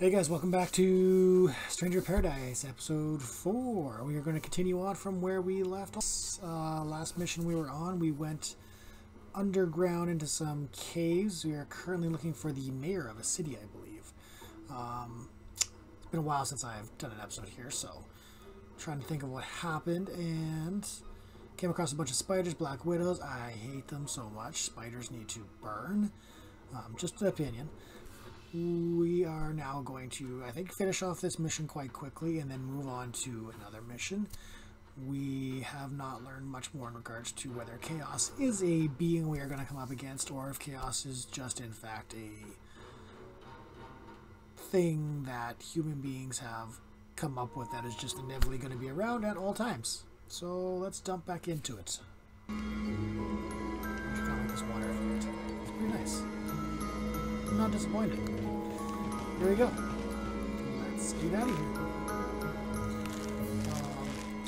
Hey guys, welcome back to Stranger Paradise, episode 4. We are going to continue on from where we left off. Uh, last mission we were on, we went underground into some caves. We are currently looking for the mayor of a city, I believe. Um, it's been a while since I've done an episode here, so I'm trying to think of what happened, and came across a bunch of spiders, black widows. I hate them so much. Spiders need to burn. Um, just an opinion we are now going to, I think, finish off this mission quite quickly and then move on to another mission. We have not learned much more in regards to whether Chaos is a being we are going to come up against or if Chaos is just, in fact, a thing that human beings have come up with that is just inevitably going to be around at all times. So let's dump back into it. It's pretty nice. I'm not disappointed. Here we go. Let's get out of here.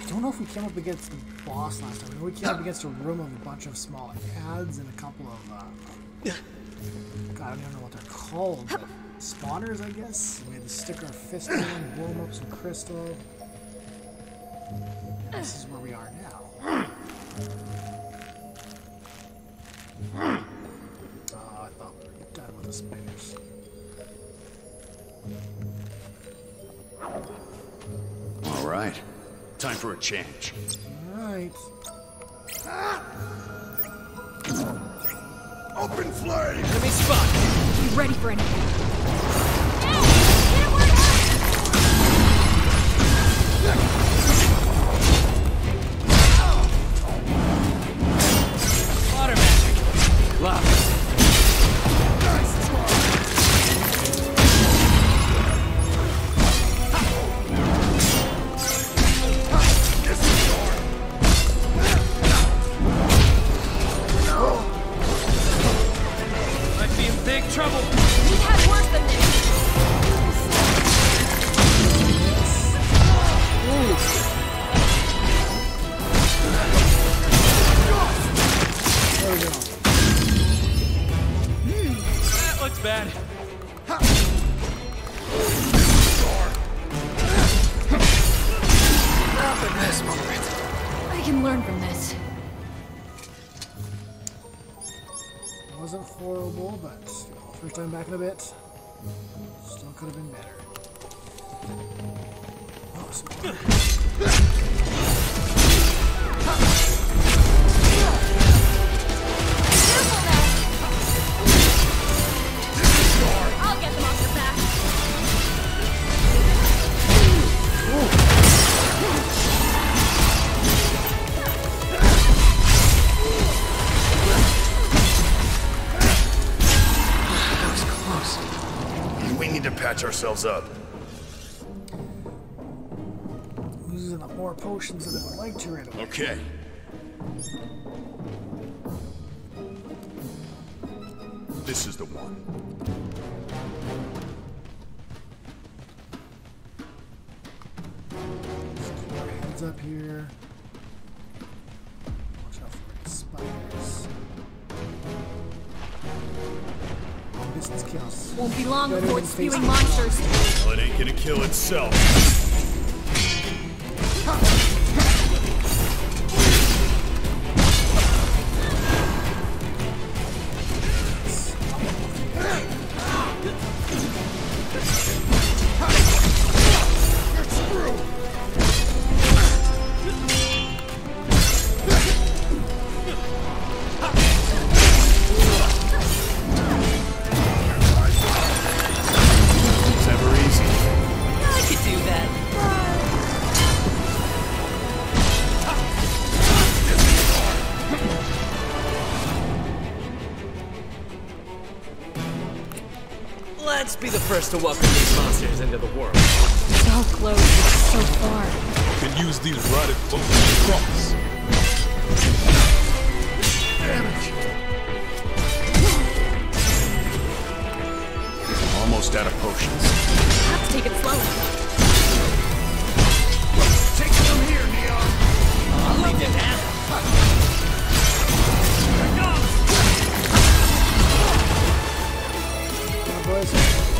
I don't know if we came up against the boss last time. We came up against a room of a bunch of small ads and a couple of, uh, God, I don't even know what they're called, spawners, I guess. We had to stick our fist in them, blow them up some crystal. And this is where we are now. Oh, I thought we were done with the spiders. Right. Time for a change. Alright. Ah! Open flame! Enemy spot! Be ready for anything. Wasn't horrible, but still, first time back in a bit. Still could have been better. Ourselves up. I'm using up more potions than I would like to right away. Okay. This is the one. Let's keep our heads up here. Watch out for any spiders. Long distance kills. Won't be long Better before it's spewing monsters. Well, it ain't gonna kill itself. First to welcome these monsters into the world. So close, but so far. can use these rotted bones to cross. Almost out of potions. Have to take it slow. Take some here, Neon. I'll leave you that. boys.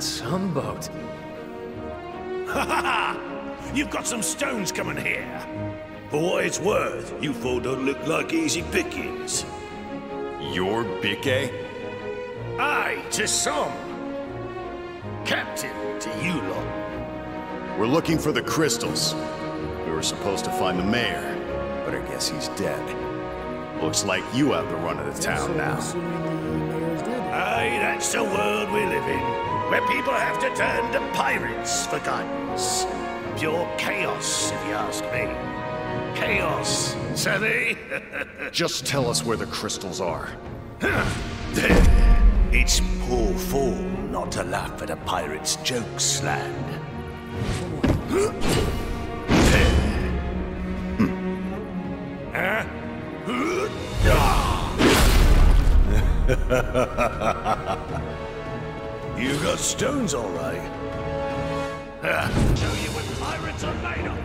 some boat. Ha ha ha! You've got some stones coming here. For what it's worth, you four don't look like easy pickings. You're Bikke? Aye, to some. Captain, to you lot. We're looking for the crystals. We were supposed to find the mayor, but I guess he's dead. Looks like you have the run of the town now. assuming the mayor's dead. Aye, that's the world we live in, where people have to turn to pirates for guidance. Pure chaos, if you ask me. Chaos, savvy? Just tell us where the crystals are. it's poor form not to laugh at a pirate's jokes, lad. You got stones, all right. Show you what pirates are made of.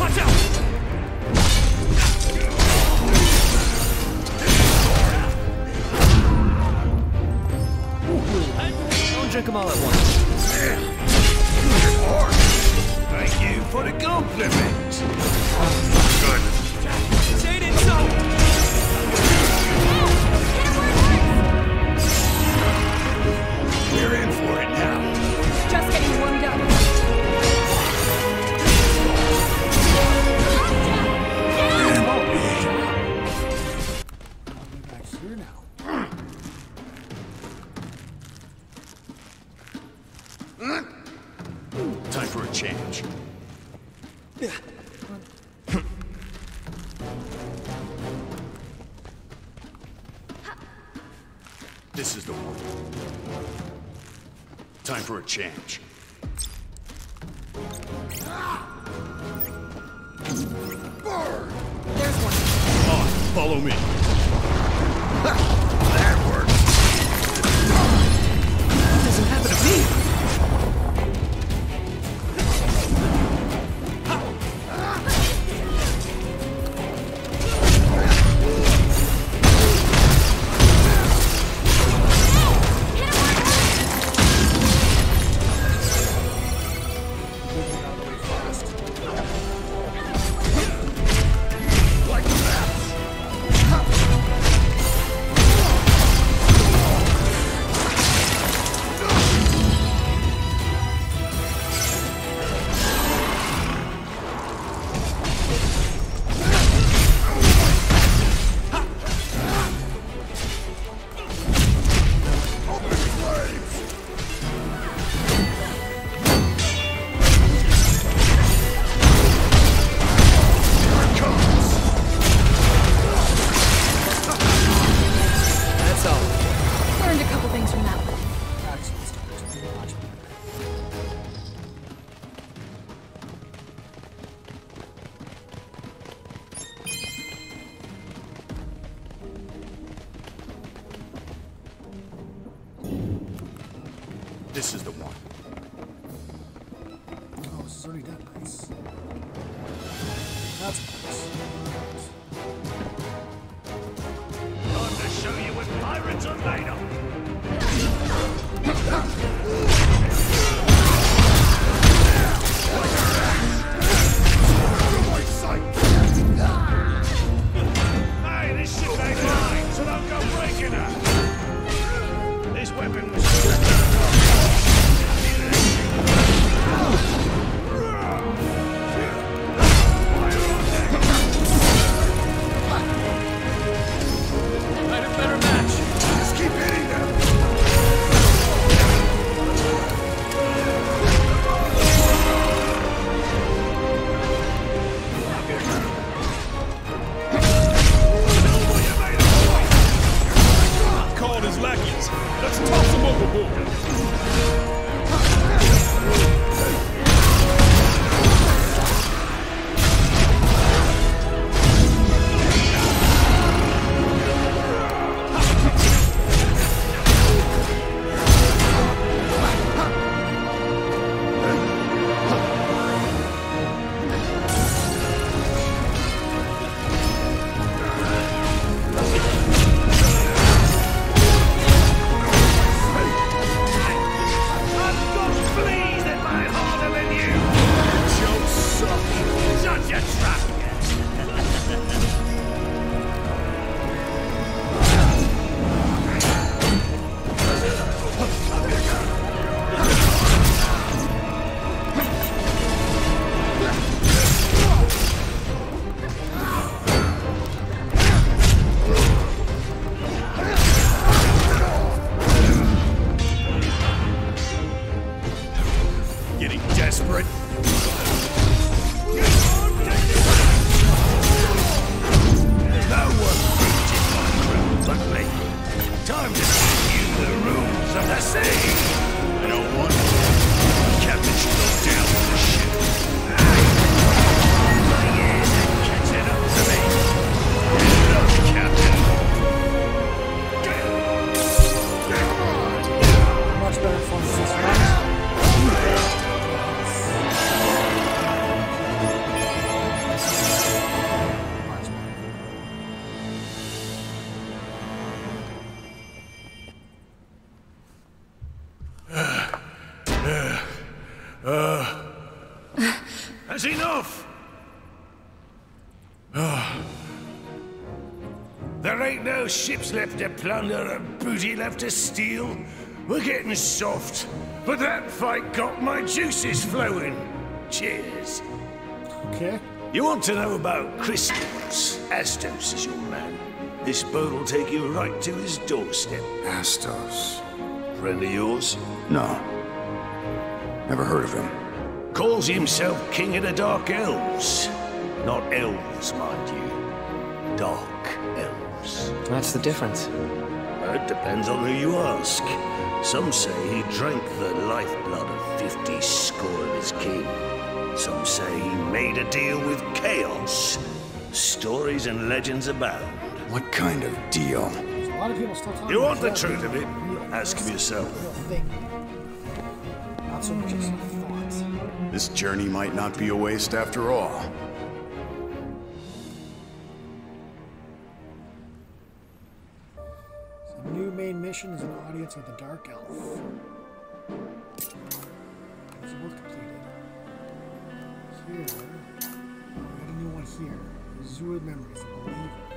Watch out! Don't drink them all at once. Thank you for the compliment. Good. Say it so! For it now. Just getting warmed up. I'll be back here now. Time for a change. This Time for a change. Ah! There's one. On, follow me. This is the one. Oh, this is already done. Nice. That's nice. Time to show you what pirates are made of. Uh... That's enough! Ah. There ain't no ships left to plunder or booty left to steal. We're getting soft. But that fight got my juices flowing. Cheers. Okay. You want to know about crystals? Astos is your man. This boat will take you right to his doorstep. Astos. Friend of yours? No. Never heard of him. Calls himself King of the Dark Elves. Not elves, mind you. Dark elves. That's the difference? Uh, it depends on who you ask. Some say he drank the lifeblood of 50 score of his king. Some say he made a deal with chaos. Stories and legends abound. What kind of deal? A lot of people still You want the truth of it? Ask him yourself. A real thing. Not so much as. This journey might not be a waste after all. The new main mission is an audience with a dark elf. There's work completed. Here, we got a new one here. Memories, the Believer.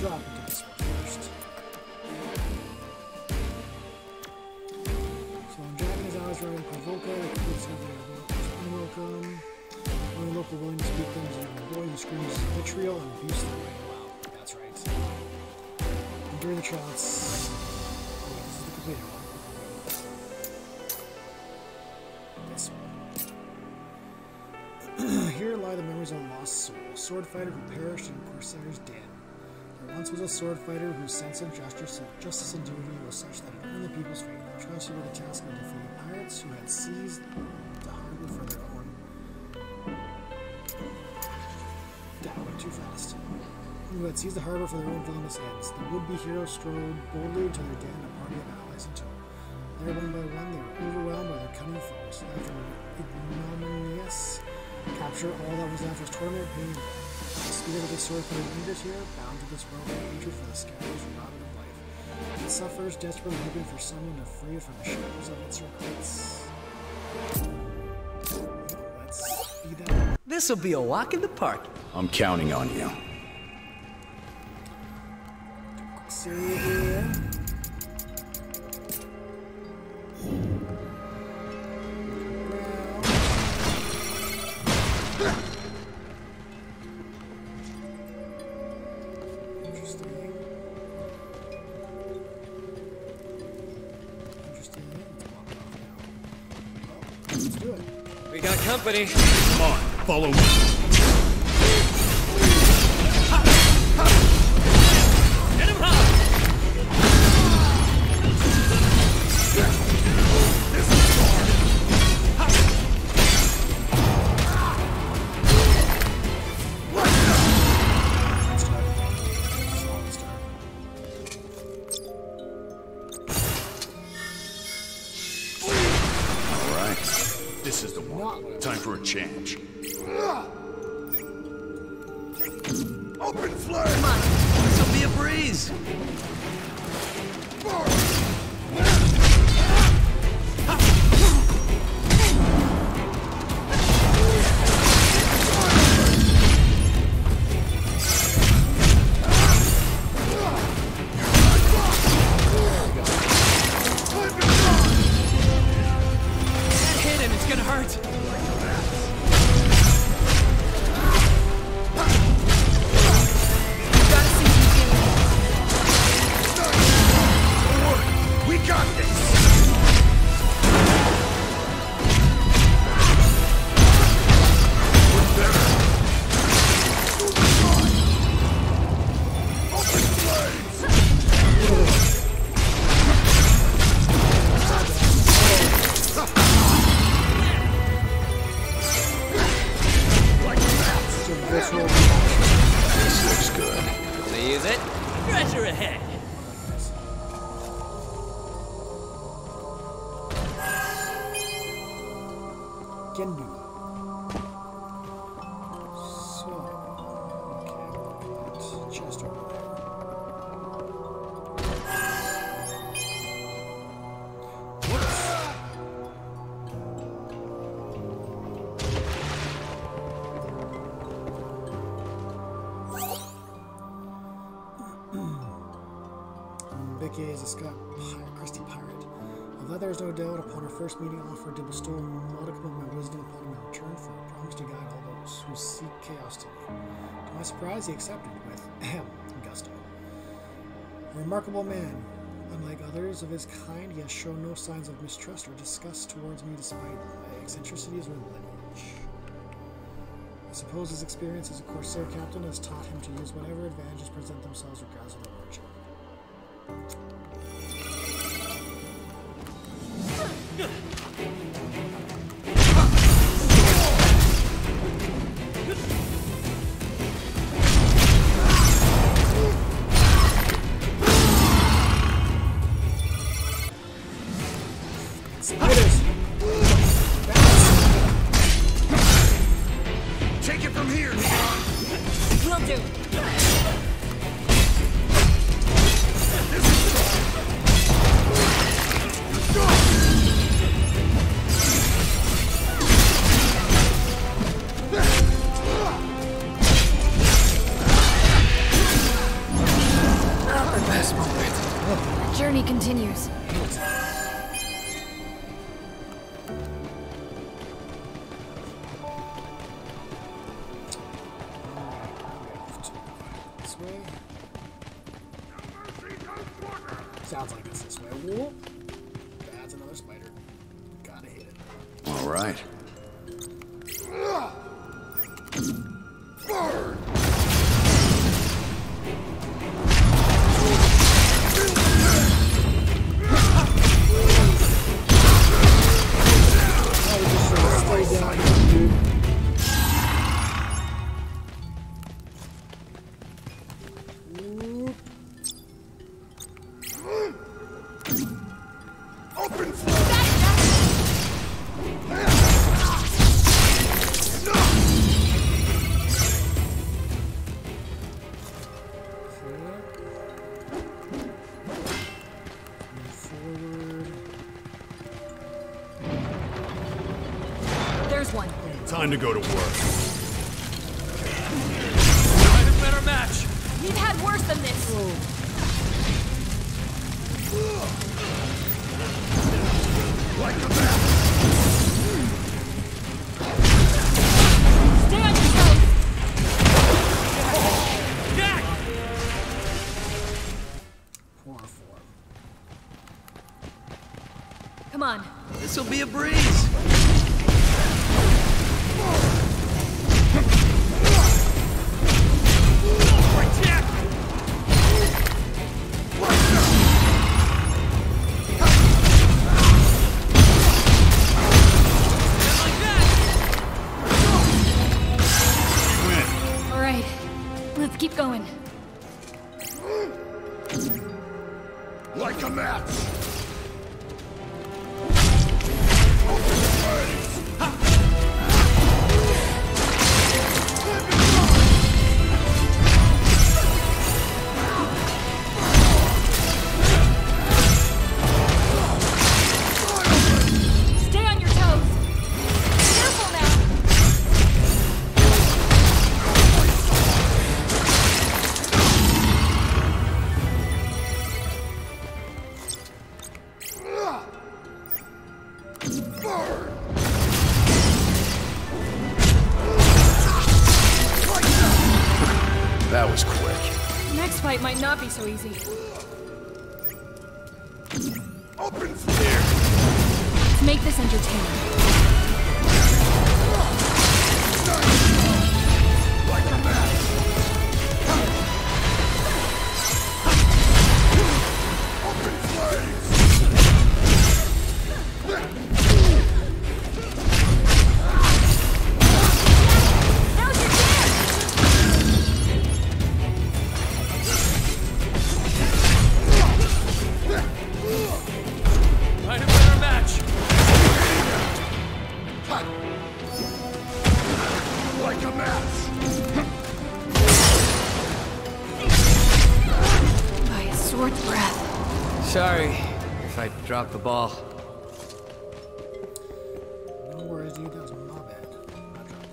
Drop into this one first. So when dragging his eyes around Pravoka, the kids are unwelcome. Only local willing to speak them is a boy who screams vitriol and abuse their way. Wow, that's right. And during the trance, oh wait, this is the completed one. Here lie the memories of a lost soul, sword fighter who perished in Corsair's den. Once was a sword fighter whose sense of justice, justice and duty was such that it earned the people's favor, trusted with the task of defeating pirates who had seized the harbor for their own. That went too fast. Who had seized the harbor for their own villainous ends. The would-be heroes strode boldly to their den, a party of allies in tow. There, one by one, they were overwhelmed by their cunning foes. After an ignominious capture, all that was left was torment, pain, and death. The spirit of the sword fighter lingers here, bound to this world with hatred for the scoundrels robbing of life. It suffers, desperately hoping for someone to free it from the shackles of its regrets. Let's be that. This'll be a walk in the park. I'm counting on you. Quick Is a Scott pirate, crusty pirate. Although there is no doubt, upon our first meeting, I offered to bestow a modicum of my wisdom upon in return for a promise to guide all those who seek chaos to me. To my surprise, he accepted with ahem, gusto. A remarkable man. Unlike others of his kind, he has shown no signs of mistrust or disgust towards me despite my eccentricities or lineage. I suppose his experience as a Corsair captain has taught him to use whatever advantages present themselves regardless of their origin. Dropped the ball. No worries, dude. That was my bad. I dropped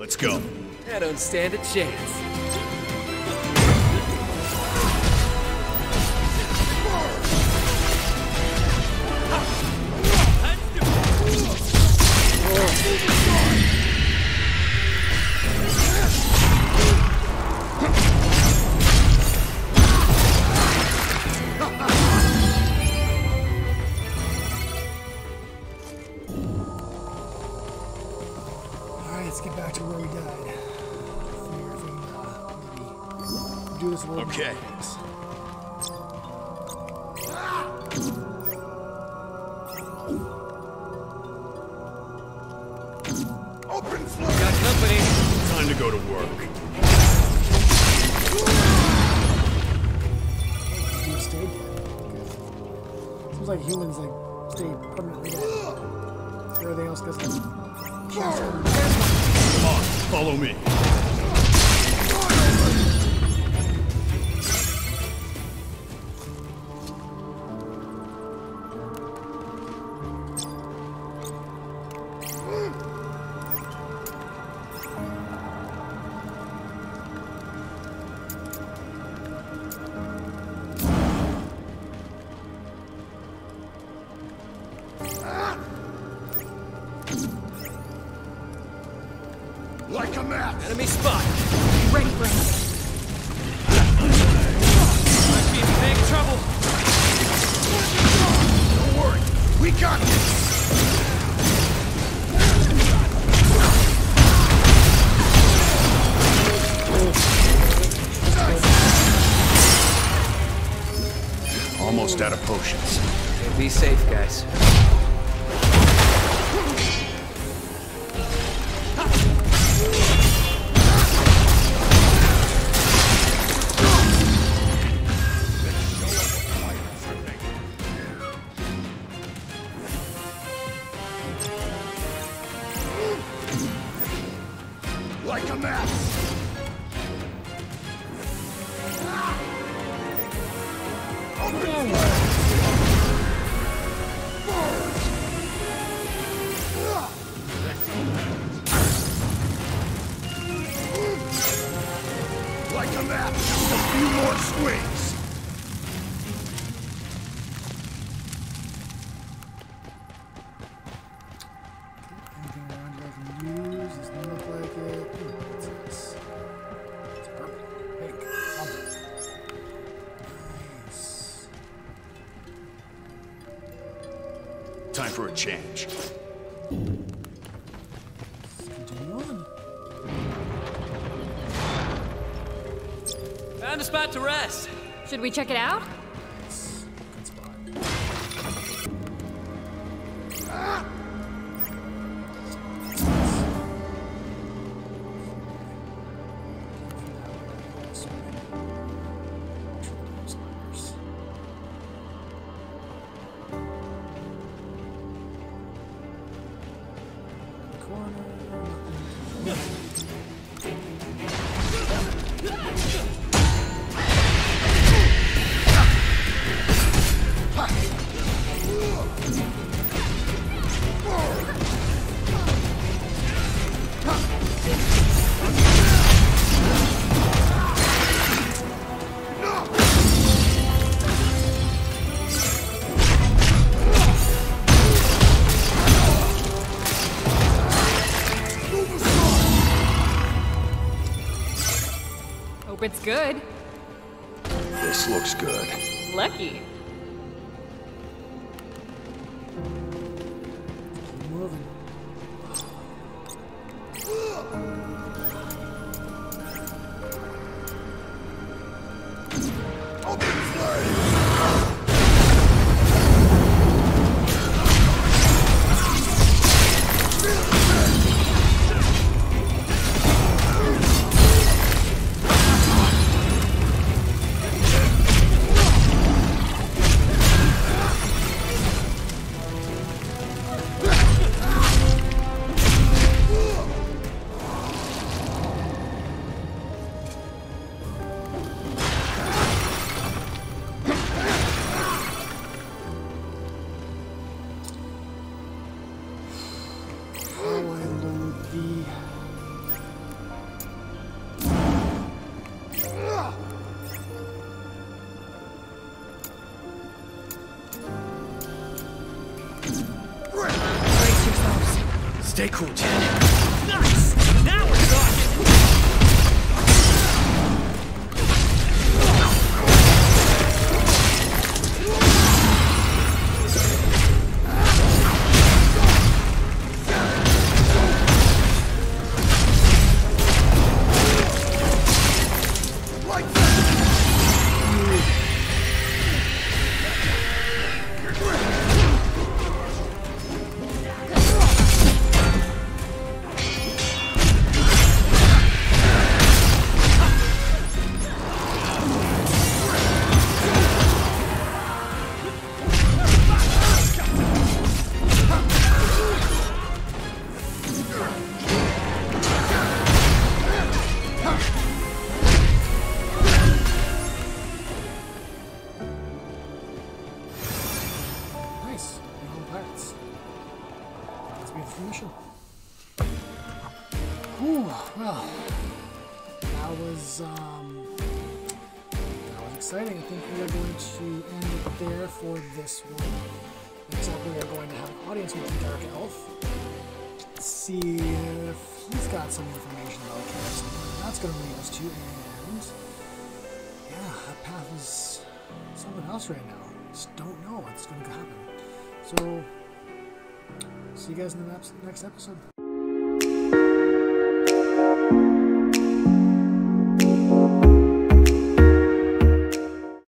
Let's go. I don't stand a chance. Let's get back to where we died. Figure if we can uh, do this a little Okay. more. Like a map. Enemy spot. Ready for another. Might be in big trouble. Don't worry. We got this. Almost out of potions. Be safe, guys. Like a map. Just a few more swings. Good. This looks good. Lucky. ah See if he's got some information about Karis. That's going to lead us to, and yeah, that path is something else right now. Just don't know what's going to happen. So, see you guys in the next episode.